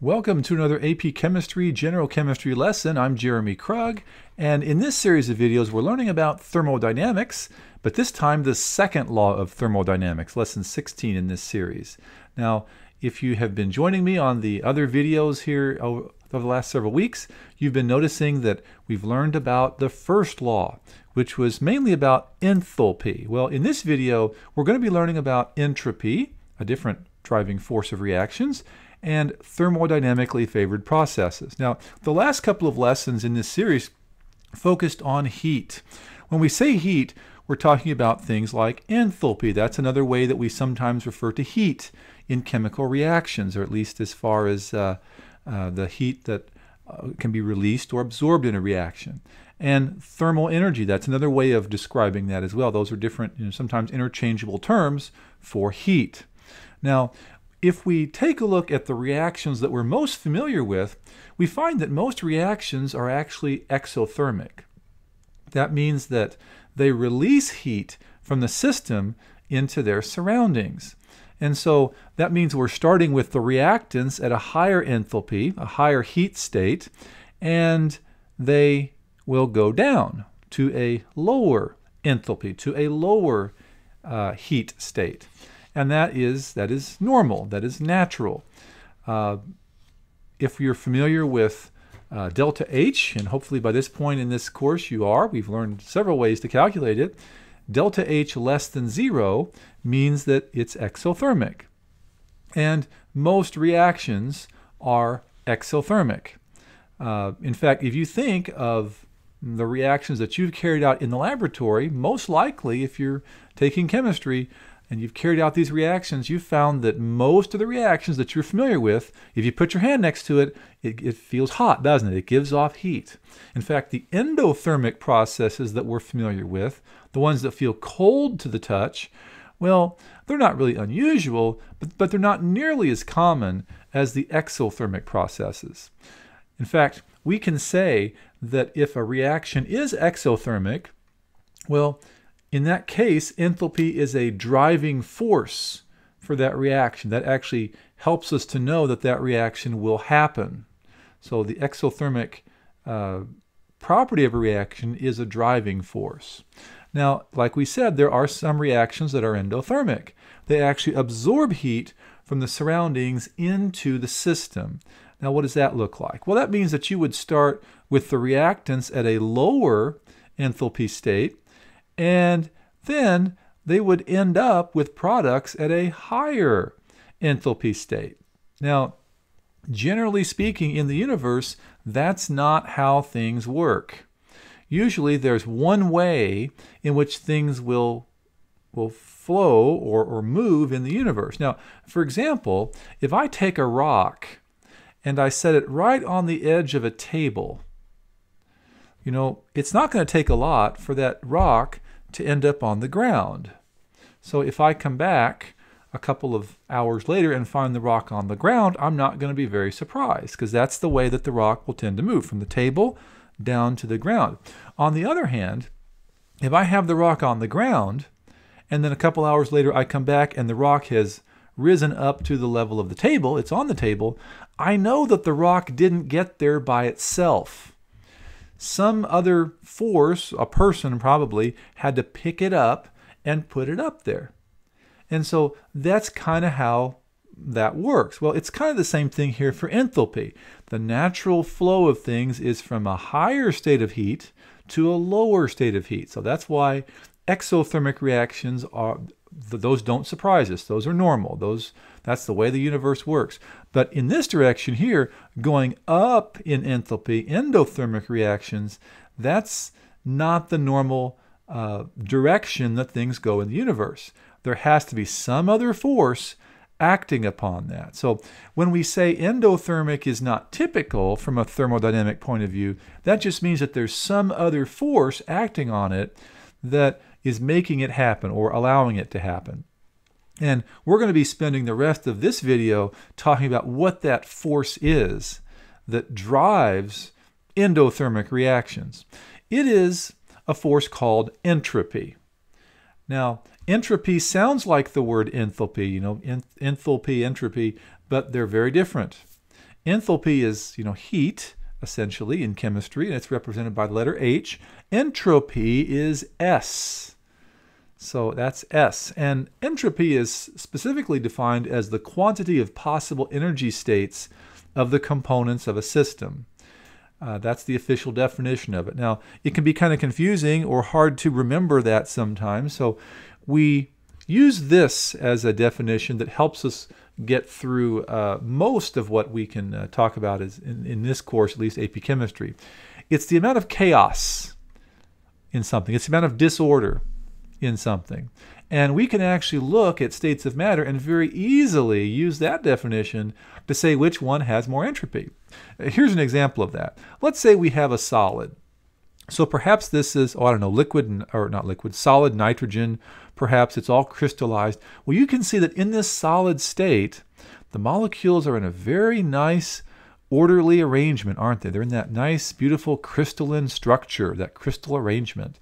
Welcome to another AP Chemistry General Chemistry lesson. I'm Jeremy Krug, and in this series of videos, we're learning about thermodynamics, but this time the second law of thermodynamics, lesson 16 in this series. Now, if you have been joining me on the other videos here over the last several weeks, you've been noticing that we've learned about the first law, which was mainly about enthalpy. Well, in this video, we're going to be learning about entropy, a different driving force of reactions, and thermodynamically favored processes. Now, the last couple of lessons in this series focused on heat. When we say heat, we're talking about things like enthalpy. That's another way that we sometimes refer to heat in chemical reactions, or at least as far as uh, uh, the heat that uh, can be released or absorbed in a reaction. And thermal energy, that's another way of describing that as well. Those are different, you know, sometimes interchangeable terms for heat. Now, if we take a look at the reactions that we're most familiar with, we find that most reactions are actually exothermic. That means that they release heat from the system into their surroundings. And so that means we're starting with the reactants at a higher enthalpy, a higher heat state, and they will go down to a lower enthalpy, to a lower uh, heat state and that is that is normal, that is natural. Uh, if you're familiar with uh, delta H, and hopefully by this point in this course you are, we've learned several ways to calculate it. Delta H less than zero means that it's exothermic. And most reactions are exothermic. Uh, in fact, if you think of the reactions that you've carried out in the laboratory, most likely, if you're taking chemistry, and you've carried out these reactions, you've found that most of the reactions that you're familiar with, if you put your hand next to it, it, it, feels hot, doesn't it? It gives off heat. In fact, the endothermic processes that we're familiar with, the ones that feel cold to the touch, well, they're not really unusual, but, but they're not nearly as common as the exothermic processes. In fact, we can say that if a reaction is exothermic, well, in that case, enthalpy is a driving force for that reaction. That actually helps us to know that that reaction will happen. So the exothermic uh, property of a reaction is a driving force. Now, like we said, there are some reactions that are endothermic. They actually absorb heat from the surroundings into the system. Now, what does that look like? Well, that means that you would start with the reactants at a lower enthalpy state and then they would end up with products at a higher enthalpy state. Now, generally speaking, in the universe, that's not how things work. Usually, there's one way in which things will, will flow or, or move in the universe. Now, for example, if I take a rock and I set it right on the edge of a table, you know, it's not going to take a lot for that rock to end up on the ground. So if I come back a couple of hours later and find the rock on the ground, I'm not going to be very surprised because that's the way that the rock will tend to move from the table down to the ground. On the other hand, if I have the rock on the ground and then a couple hours later I come back and the rock has risen up to the level of the table, it's on the table, I know that the rock didn't get there by itself some other force, a person probably, had to pick it up and put it up there. And so that's kind of how that works. Well, it's kind of the same thing here for enthalpy. The natural flow of things is from a higher state of heat to a lower state of heat. So that's why exothermic reactions are those don't surprise us. Those are normal. Those that's the way the universe works. But in this direction here, going up in enthalpy, endothermic reactions, that's not the normal uh, direction that things go in the universe. There has to be some other force acting upon that. So when we say endothermic is not typical from a thermodynamic point of view, that just means that there's some other force acting on it that is making it happen or allowing it to happen. And we're going to be spending the rest of this video talking about what that force is that drives endothermic reactions. It is a force called entropy. Now, entropy sounds like the word enthalpy, you know, enthalpy, entropy, but they're very different. Enthalpy is, you know, heat, essentially, in chemistry, and it's represented by the letter H. Entropy is S. So that's S. And entropy is specifically defined as the quantity of possible energy states of the components of a system. Uh, that's the official definition of it. Now, it can be kind of confusing or hard to remember that sometimes. So we use this as a definition that helps us get through uh, most of what we can uh, talk about is in, in this course, at least AP Chemistry. It's the amount of chaos in something. It's the amount of disorder in something. And we can actually look at states of matter and very easily use that definition to say which one has more entropy. Here's an example of that. Let's say we have a solid. So perhaps this is, oh, I don't know, liquid, or not liquid, solid nitrogen. Perhaps it's all crystallized. Well, you can see that in this solid state, the molecules are in a very nice orderly arrangement, aren't they? They're in that nice, beautiful crystalline structure, that crystal arrangement.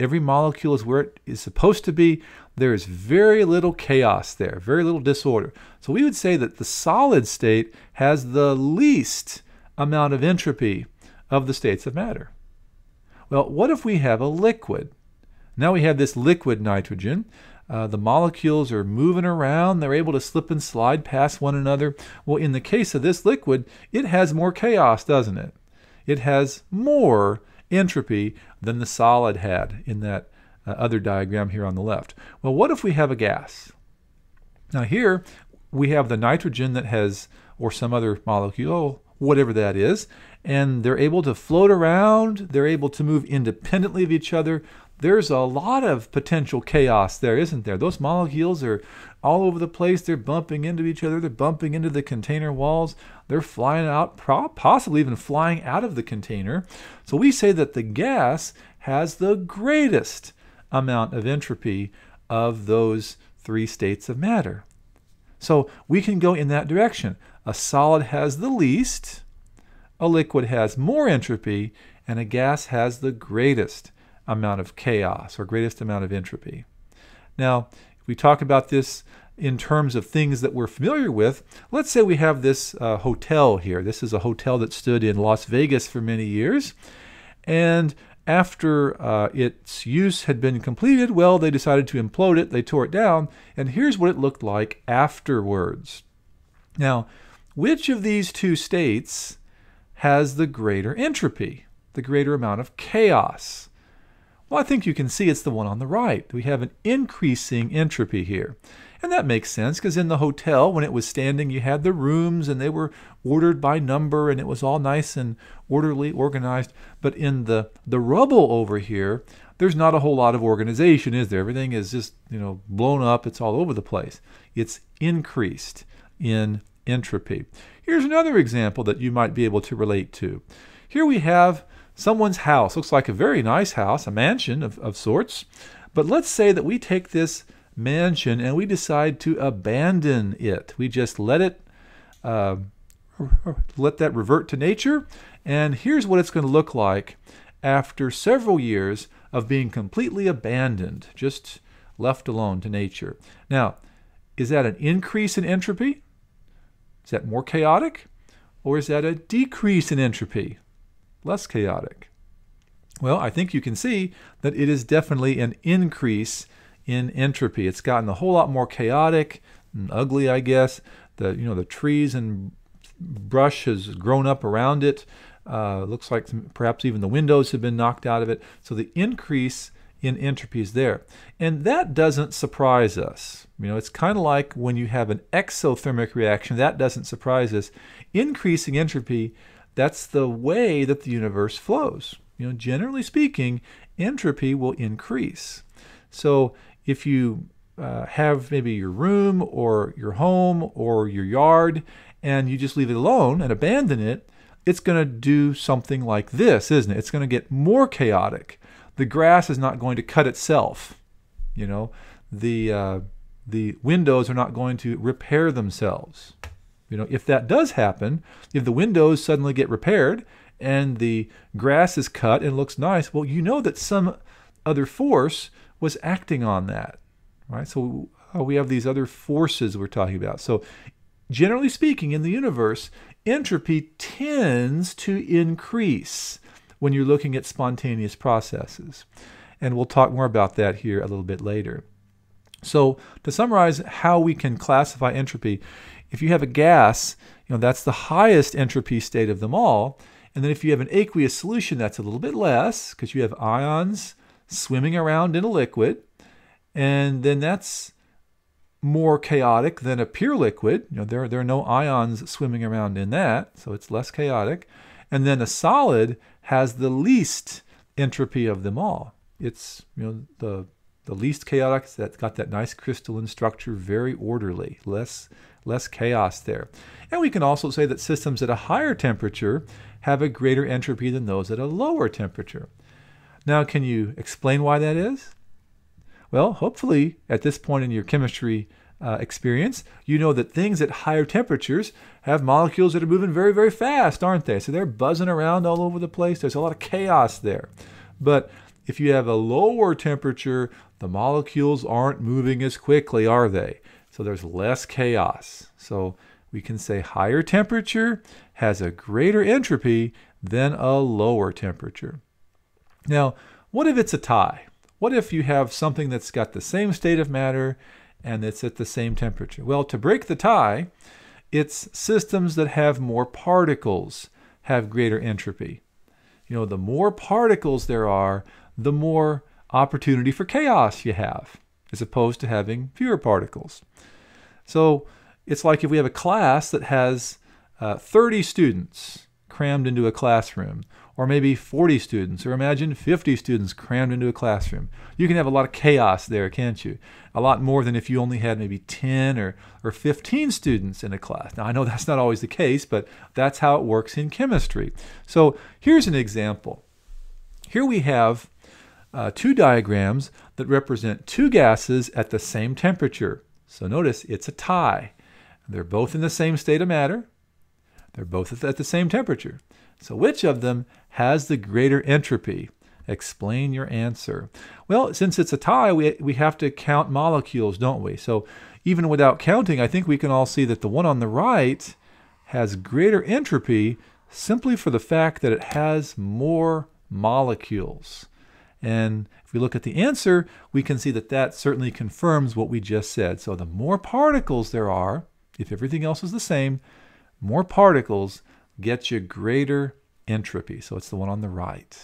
Every molecule is where it is supposed to be. There is very little chaos there, very little disorder. So we would say that the solid state has the least amount of entropy of the states of matter. Well, what if we have a liquid? Now we have this liquid nitrogen. Uh, the molecules are moving around. They're able to slip and slide past one another. Well, in the case of this liquid, it has more chaos, doesn't it? It has more entropy than the solid had in that uh, other diagram here on the left. Well, what if we have a gas? Now here we have the nitrogen that has, or some other molecule, whatever that is, and they're able to float around, they're able to move independently of each other. There's a lot of potential chaos there, isn't there? Those molecules are all over the place. They're bumping into each other. They're bumping into the container walls. They're flying out, possibly even flying out of the container. So we say that the gas has the greatest amount of entropy of those three states of matter. So we can go in that direction. A solid has the least, a liquid has more entropy, and a gas has the greatest amount of chaos or greatest amount of entropy. Now, if we talk about this in terms of things that we're familiar with. Let's say we have this uh, hotel here. This is a hotel that stood in Las Vegas for many years. And after uh, its use had been completed, well, they decided to implode it. They tore it down. And here's what it looked like afterwards. Now, which of these two states has the greater entropy, the greater amount of chaos? Well, I think you can see it's the one on the right. We have an increasing entropy here. And that makes sense because in the hotel, when it was standing, you had the rooms and they were ordered by number and it was all nice and orderly, organized. But in the, the rubble over here, there's not a whole lot of organization, is there? Everything is just, you know, blown up. It's all over the place. It's increased in entropy. Here's another example that you might be able to relate to. Here we have someone's house. Looks like a very nice house, a mansion of, of sorts. But let's say that we take this mansion and we decide to abandon it. We just let it, uh, let that revert to nature. And here's what it's going to look like after several years of being completely abandoned, just left alone to nature. Now, is that an increase in entropy? Is that more chaotic? Or is that a decrease in entropy? less chaotic? Well, I think you can see that it is definitely an increase in entropy. It's gotten a whole lot more chaotic and ugly, I guess. The you know the trees and brush has grown up around it. Uh, looks like some, perhaps even the windows have been knocked out of it. So the increase in entropies there, and that doesn't surprise us. You know, it's kind of like when you have an exothermic reaction. That doesn't surprise us. Increasing entropy that's the way that the universe flows. You know, generally speaking, entropy will increase. So if you uh, have maybe your room or your home or your yard and you just leave it alone and abandon it, it's going to do something like this, isn't it? It's going to get more chaotic. The grass is not going to cut itself. You know, the uh, the windows are not going to repair themselves. You know, if that does happen, if the windows suddenly get repaired and the grass is cut and looks nice, well, you know that some other force was acting on that, right? So uh, we have these other forces we're talking about. So generally speaking, in the universe, entropy tends to increase when you're looking at spontaneous processes. And we'll talk more about that here a little bit later. So, to summarize how we can classify entropy, if you have a gas, you know, that's the highest entropy state of them all. And then if you have an aqueous solution, that's a little bit less because you have ions swimming around in a liquid. And then that's more chaotic than a pure liquid. You know, there, there are no ions swimming around in that, so it's less chaotic. And then a solid has the least entropy of them all. It's you know the the least chaotic that's got that nice crystalline structure, very orderly, less less chaos there. And we can also say that systems at a higher temperature have a greater entropy than those at a lower temperature. Now, can you explain why that is? Well, hopefully, at this point in your chemistry uh, experience, you know that things at higher temperatures have molecules that are moving very, very fast, aren't they? So they're buzzing around all over the place. There's a lot of chaos there. But if you have a lower temperature, the molecules aren't moving as quickly, are they? So there's less chaos. So we can say higher temperature has a greater entropy than a lower temperature. Now, what if it's a tie? What if you have something that's got the same state of matter and it's at the same temperature? Well, to break the tie, it's systems that have more particles have greater entropy. You know, the more particles there are, the more opportunity for chaos you have, as opposed to having fewer particles. So it's like if we have a class that has uh, 30 students crammed into a classroom, or maybe 40 students, or imagine 50 students crammed into a classroom. You can have a lot of chaos there, can't you? A lot more than if you only had maybe 10 or, or 15 students in a class. Now, I know that's not always the case, but that's how it works in chemistry. So here's an example. Here we have uh, two diagrams that represent two gases at the same temperature. So notice it's a tie. They're both in the same state of matter. They're both at the same temperature. So which of them has the greater entropy? Explain your answer. Well, since it's a tie, we, we have to count molecules, don't we? So even without counting, I think we can all see that the one on the right has greater entropy simply for the fact that it has more molecules. And if we look at the answer, we can see that that certainly confirms what we just said. So the more particles there are, if everything else is the same, more particles get you greater entropy. So it's the one on the right.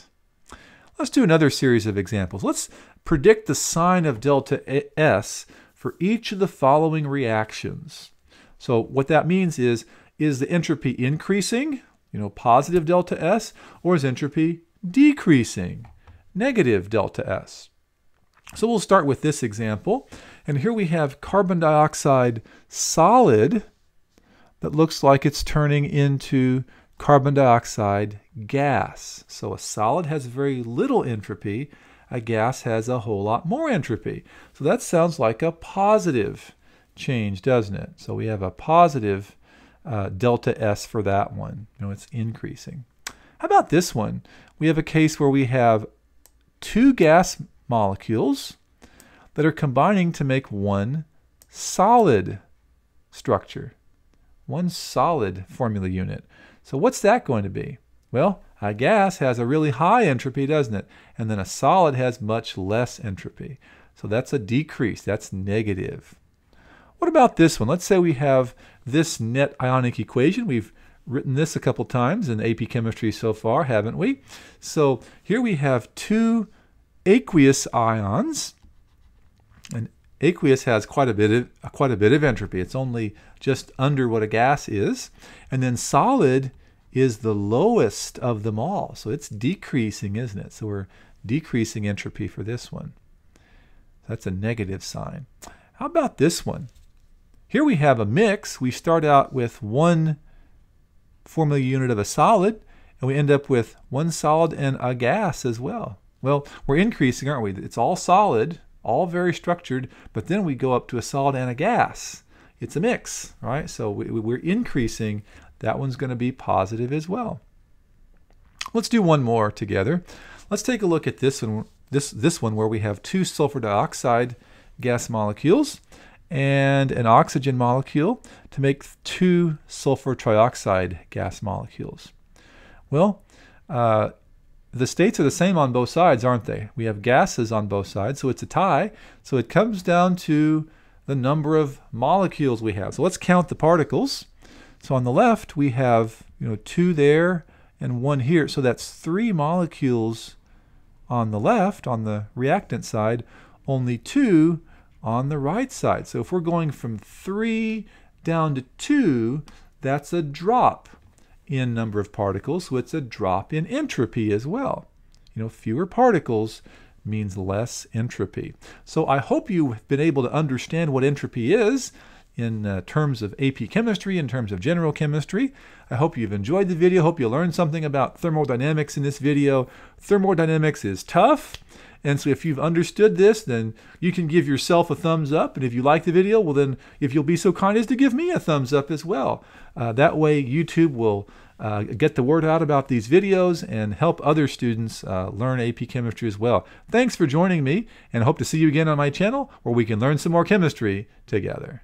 Let's do another series of examples. Let's predict the sign of delta S for each of the following reactions. So what that means is, is the entropy increasing, you know, positive delta S, or is entropy decreasing, negative delta S? So we'll start with this example. And here we have carbon dioxide solid that looks like it's turning into carbon dioxide gas. So a solid has very little entropy, a gas has a whole lot more entropy. So that sounds like a positive change, doesn't it? So we have a positive uh, delta S for that one. You know, it's increasing. How about this one? We have a case where we have two gas molecules that are combining to make one solid structure one solid formula unit. So what's that going to be? Well, a gas has a really high entropy, doesn't it? And then a solid has much less entropy. So that's a decrease, that's negative. What about this one? Let's say we have this net ionic equation. We've written this a couple times in AP chemistry so far, haven't we? So here we have two aqueous ions, aqueous has quite a bit of quite a bit of entropy. It's only just under what a gas is. And then solid is the lowest of them all. So it's decreasing, isn't it? So we're decreasing entropy for this one. That's a negative sign. How about this one? Here we have a mix. We start out with one formula unit of a solid, and we end up with one solid and a gas as well. Well, we're increasing, aren't we? It's all solid, all very structured, but then we go up to a solid and a gas. It's a mix, right? So we, we're increasing. That one's going to be positive as well. Let's do one more together. Let's take a look at this one, this, this one where we have two sulfur dioxide gas molecules. and an oxygen molecule to make two sulfur trioxide gas molecules. Well, uh, the states are the same on both sides, aren't they? We have gases on both sides, so it's a tie. So it comes down to the number of molecules we have. So let's count the particles. So on the left, we have you know two there and one here. So that's three molecules on the left, on the reactant side, only two on the right side. So if we're going from three down to two, that's a drop in number of particles, so it's a drop in entropy as well. You know, fewer particles means less entropy. So I hope you've been able to understand what entropy is in uh, terms of AP chemistry, in terms of general chemistry. I hope you've enjoyed the video. Hope you learned something about thermodynamics in this video. Thermodynamics is tough. And so if you've understood this, then you can give yourself a thumbs up. And if you like the video, well, then if you'll be so kind as to give me a thumbs up as well. Uh, that way, YouTube will uh, get the word out about these videos and help other students uh, learn AP chemistry as well. Thanks for joining me, and hope to see you again on my channel where we can learn some more chemistry together.